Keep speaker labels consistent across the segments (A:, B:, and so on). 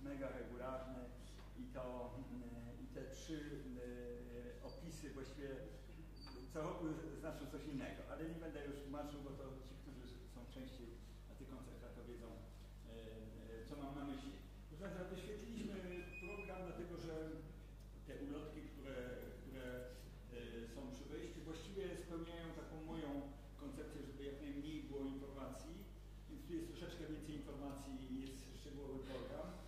A: mega regularny i to i te trzy opisy właściwie co roku znaczą coś innego, ale nie będę już tłumaczył, bo to ci, którzy są częściej na tych koncertach, to wiedzą, co mam na myśli. Proszę wyświetliliśmy program, dlatego że te ulotki, które, które są przy wejściu, właściwie spełniają taką moją koncepcję, żeby jak najmniej było informacji, więc tu jest troszeczkę więcej informacji jest will report out.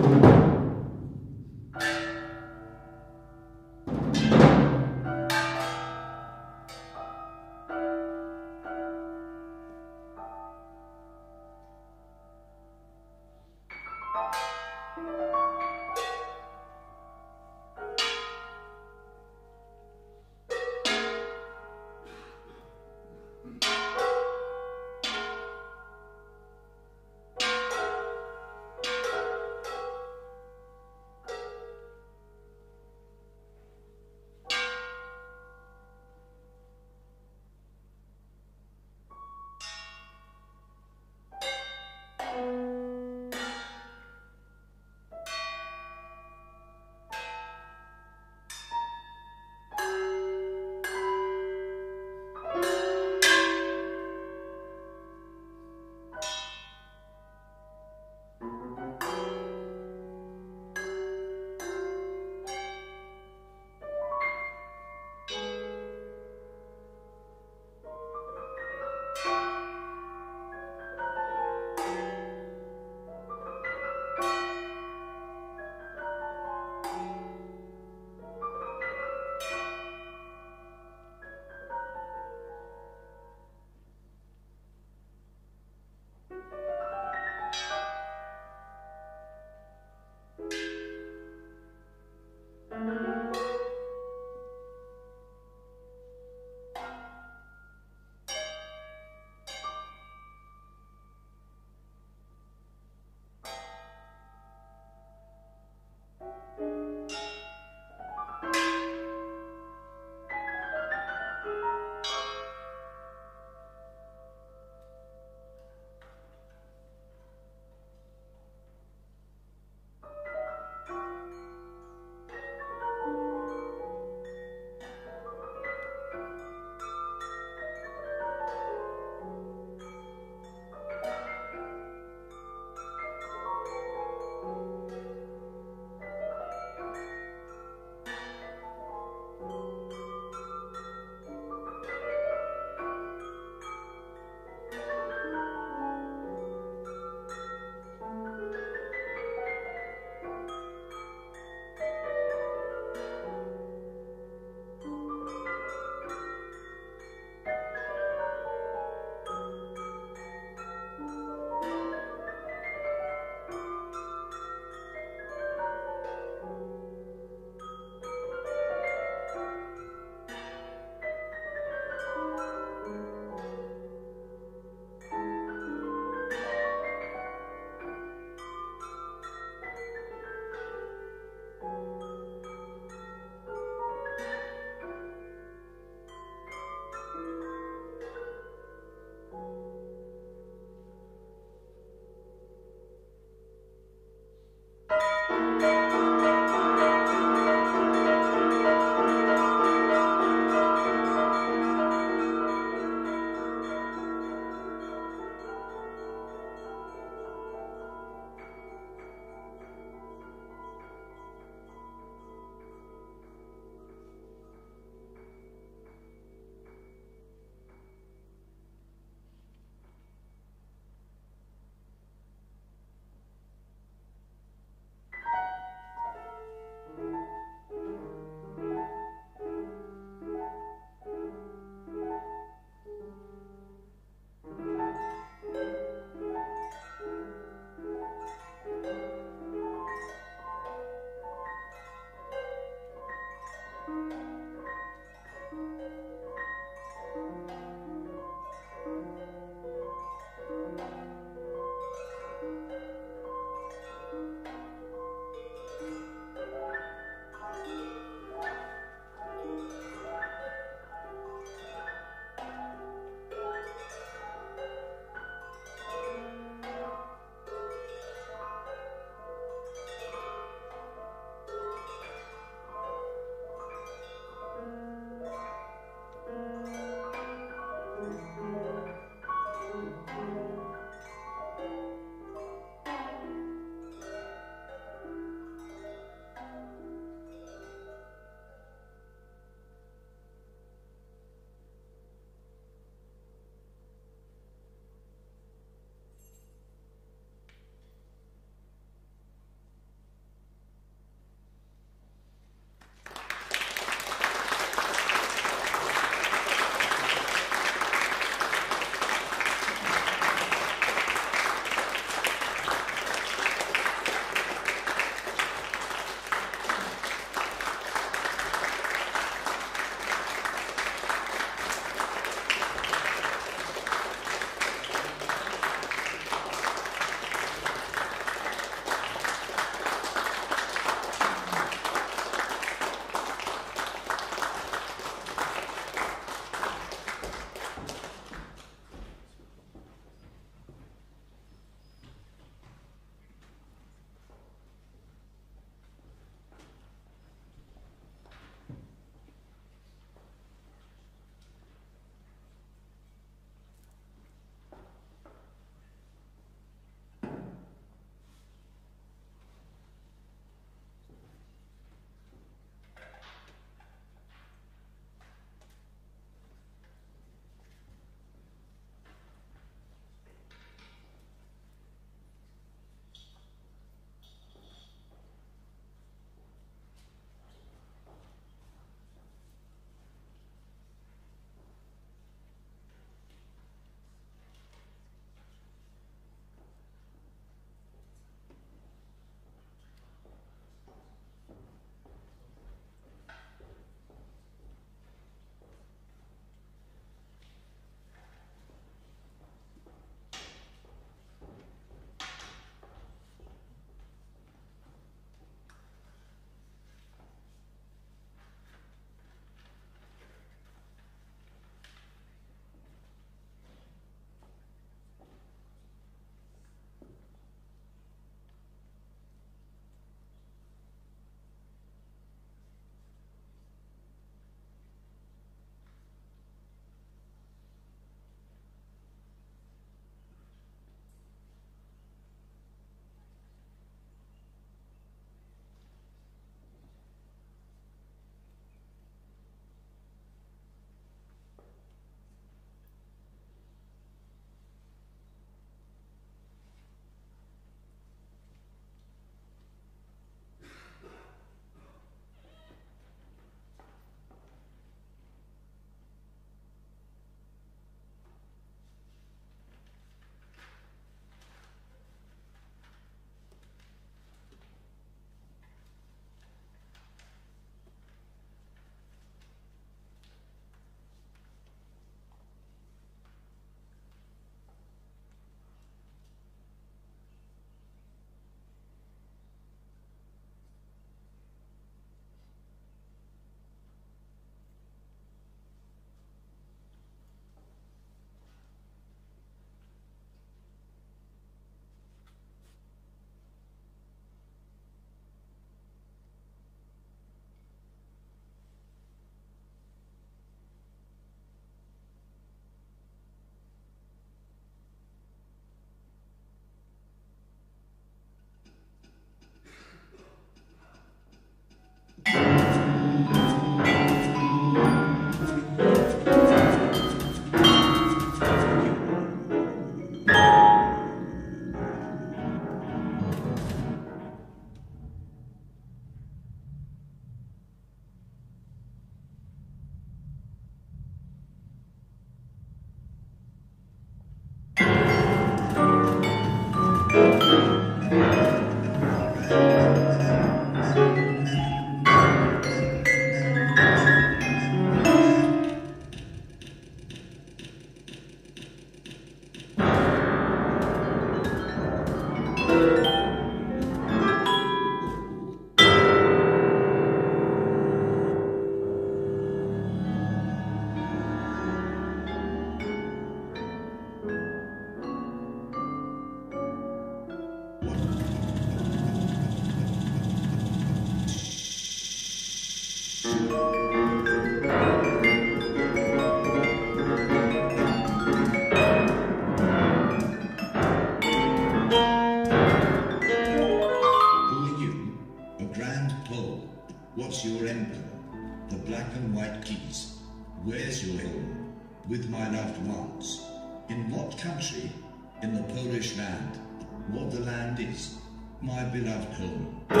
A: my
B: beloved.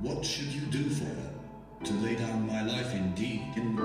B: What should you do for her? To lay down my life indeed. In...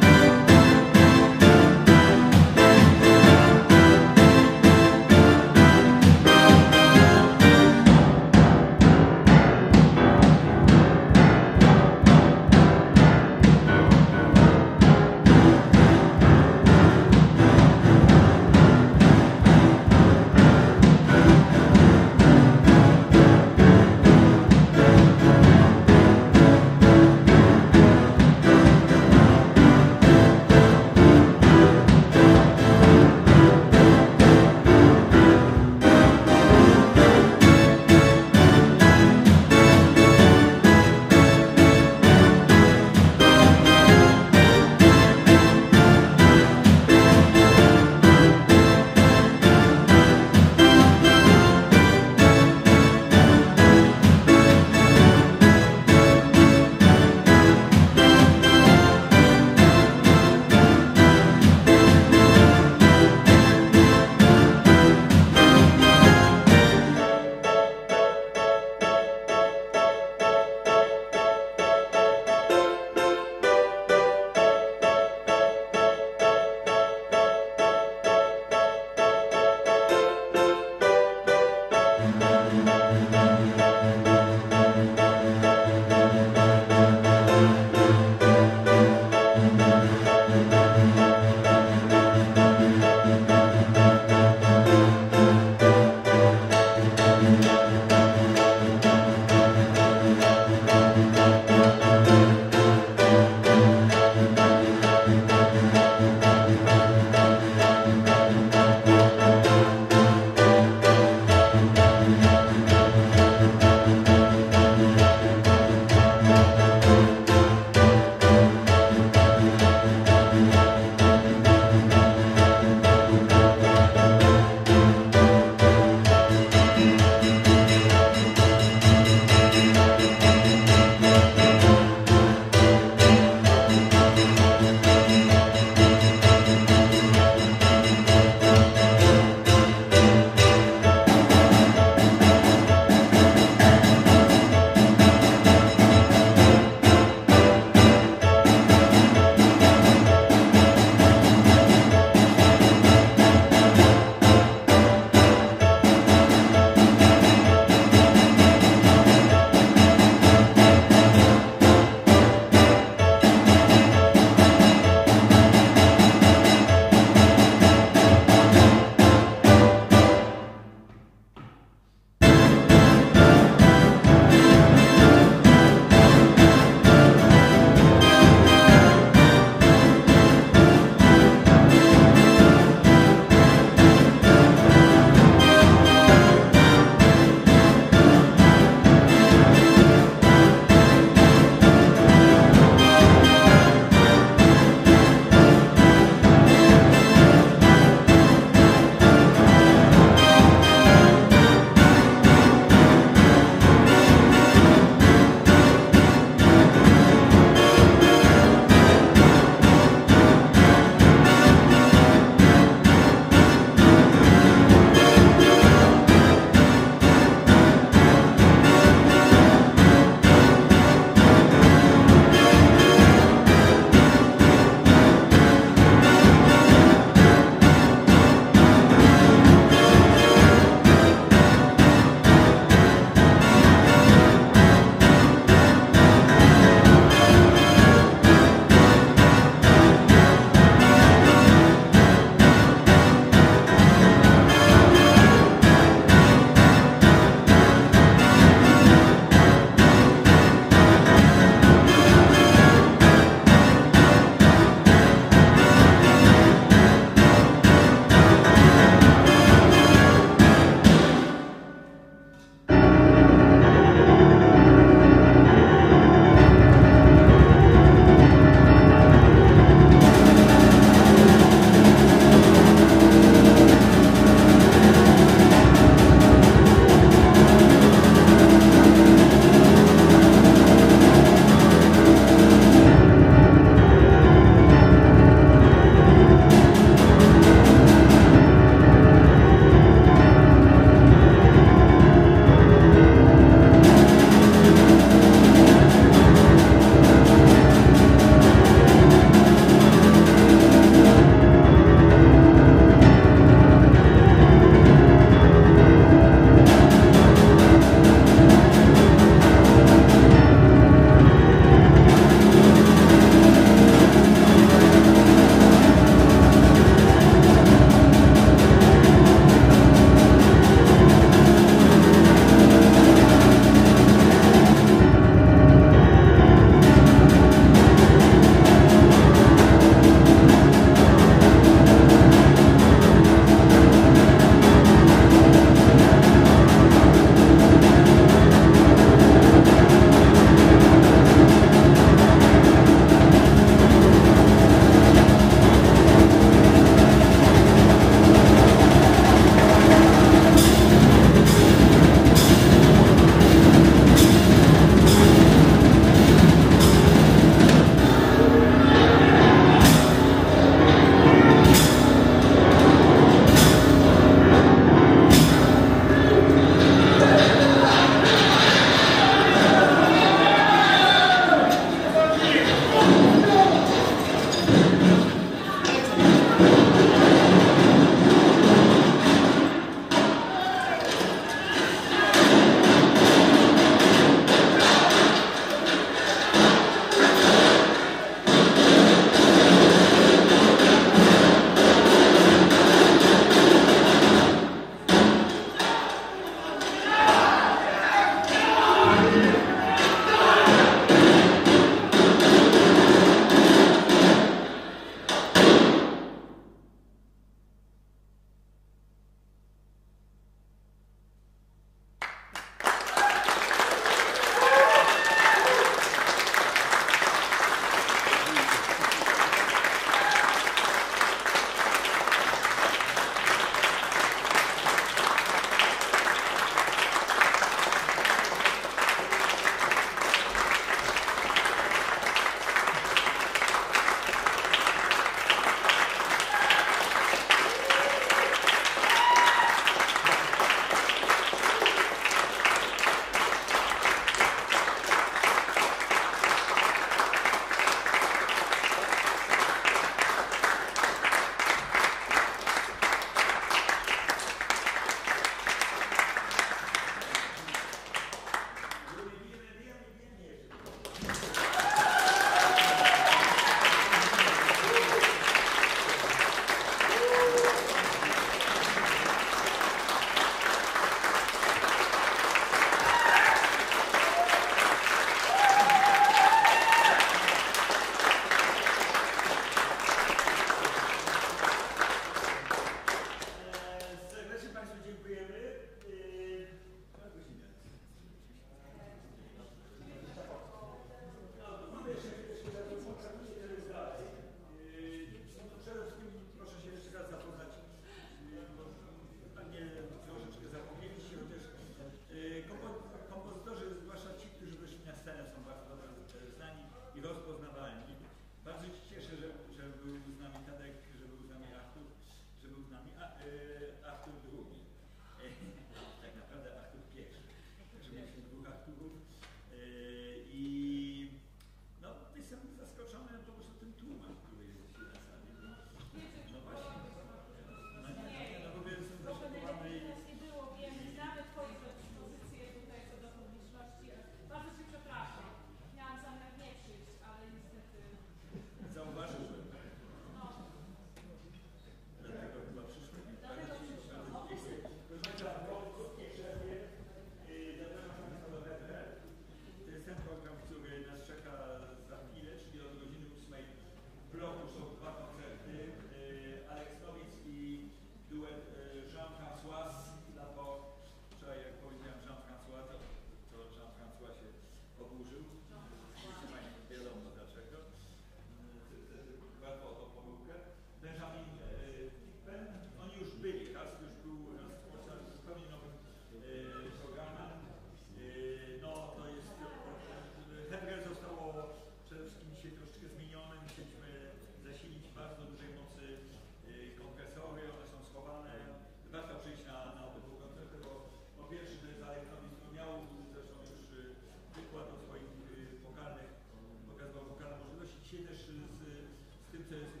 B: services